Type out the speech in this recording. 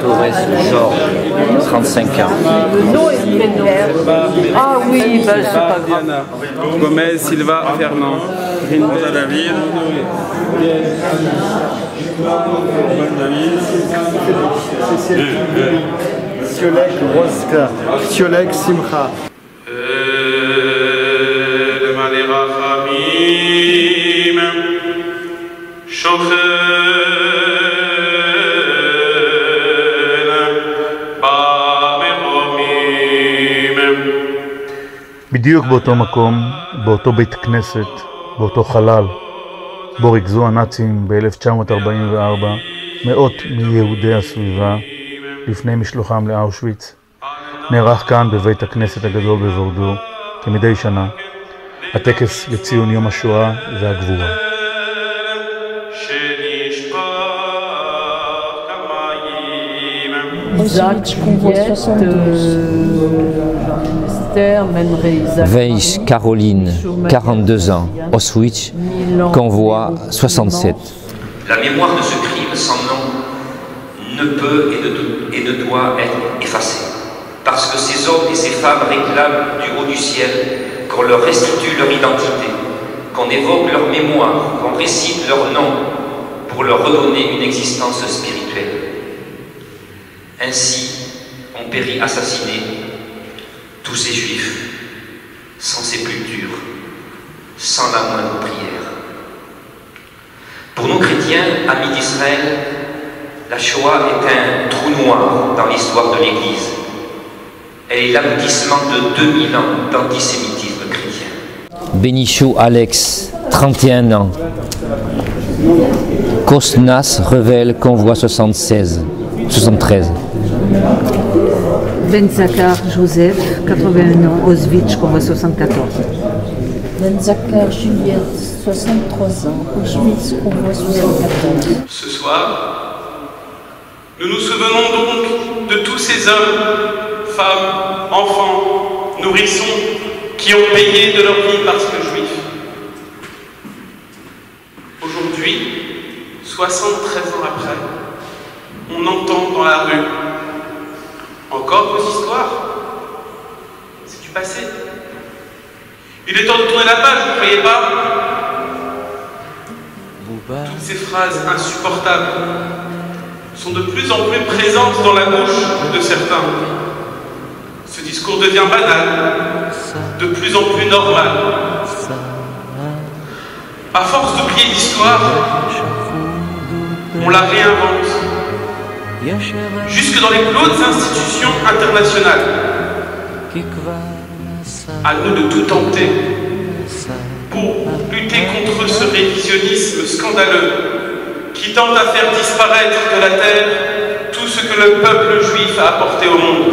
Torres Georges, 35 ans. Ah oui, ben, c'est pas grave. Silva Fernand. Rinda David. Siolek Roska. Siolek Simcha. בדיוק באותו מקום, באותו בית כנסת, באותו חלל, בו ריכזו הנאצים ב-1944 מאות מיהודי הסביבה לפני משלוחם לאושוויץ, נערך כאן בבית הכנסת הגדול בוורדו, כמדי שנה, הטקס לציון יום השואה והגבורה. Isaac, Juliette, euh. Weiss Caroline, 42 ans, Auschwitz, convoi 67. La mémoire de ce crime sans nom ne peut et ne, et ne doit être effacée. Parce que ces hommes et ces femmes réclament du haut du ciel qu'on leur restitue leur identité, qu'on évoque leur mémoire, qu'on récite leur nom pour leur redonner une existence spirituelle. Ainsi ont péri assassinés tous ces juifs, sans sépulture, sans la moindre prière. Pour nous chrétiens, amis d'Israël, la Shoah est un trou noir dans l'histoire de l'Église. Elle est l'aboutissement de 2000 ans d'antisémitisme chrétien. Benichou Alex, 31 ans. Cosnas Revel, convoi 76, 73. Ben Zakar Joseph, 81 ans, Auschwitz, convoi 74. Benzakar Juliette, 63 ans, Auschwitz, convoi 74. Ce soir, nous nous souvenons donc de tous ces hommes, femmes, enfants, nourrissons qui ont payé de leur vie parce que juifs. Aujourd'hui, 73 ans après, on entend dans la rue encore vos histoires. Passé. Il est temps de tourner la page, vous ne croyez pas? Toutes ces phrases insupportables sont de plus en plus présentes dans la bouche de certains. Ce discours devient banal, de plus en plus normal. À force d'oublier l'histoire, on la réinvente. Jusque dans les plus hautes institutions internationales à nous de tout tenter. Pour lutter contre ce révisionnisme scandaleux qui tente à faire disparaître de la terre tout ce que le peuple juif a apporté au monde.